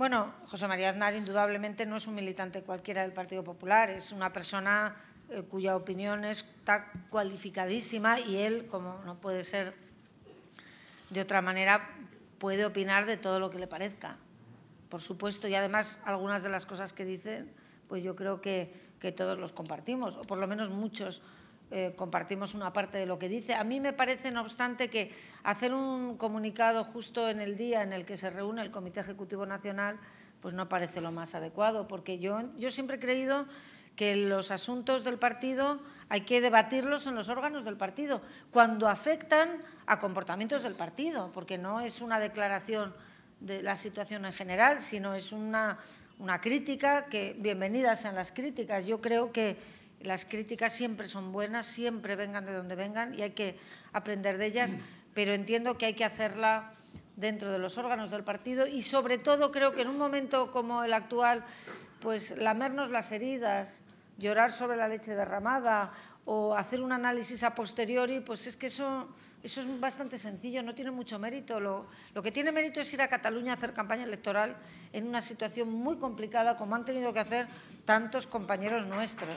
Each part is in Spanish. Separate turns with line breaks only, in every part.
Bueno, José María Aznar indudablemente no es un militante cualquiera del Partido Popular, es una persona eh, cuya opinión está cualificadísima y él, como no puede ser de otra manera, puede opinar de todo lo que le parezca, por supuesto, y además algunas de las cosas que dice, pues yo creo que, que todos los compartimos, o por lo menos muchos eh, compartimos una parte de lo que dice. A mí me parece, no obstante, que hacer un comunicado justo en el día en el que se reúne el Comité Ejecutivo Nacional, pues no parece lo más adecuado, porque yo, yo siempre he creído que los asuntos del partido hay que debatirlos en los órganos del partido, cuando afectan a comportamientos del partido, porque no es una declaración de la situación en general, sino es una, una crítica que, bienvenidas sean las críticas. Yo creo que las críticas siempre son buenas, siempre vengan de donde vengan y hay que aprender de ellas, pero entiendo que hay que hacerla dentro de los órganos del partido y sobre todo creo que en un momento como el actual, pues lamernos las heridas, llorar sobre la leche derramada o hacer un análisis a posteriori, pues es que eso, eso es bastante sencillo, no tiene mucho mérito. Lo, lo, que tiene mérito es ir a Cataluña a hacer campaña electoral en una situación muy complicada como han tenido que hacer tantos compañeros nuestros.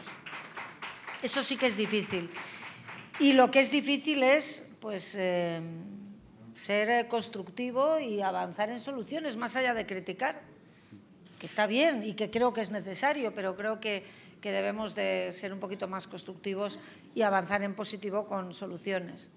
Eso sí que es difícil. Y lo que es difícil es pues, eh, ser eh, constructivo y avanzar en soluciones, más allá de criticar, que está bien y que creo que es necesario, pero creo que, que debemos de ser un poquito más constructivos y avanzar en positivo con soluciones.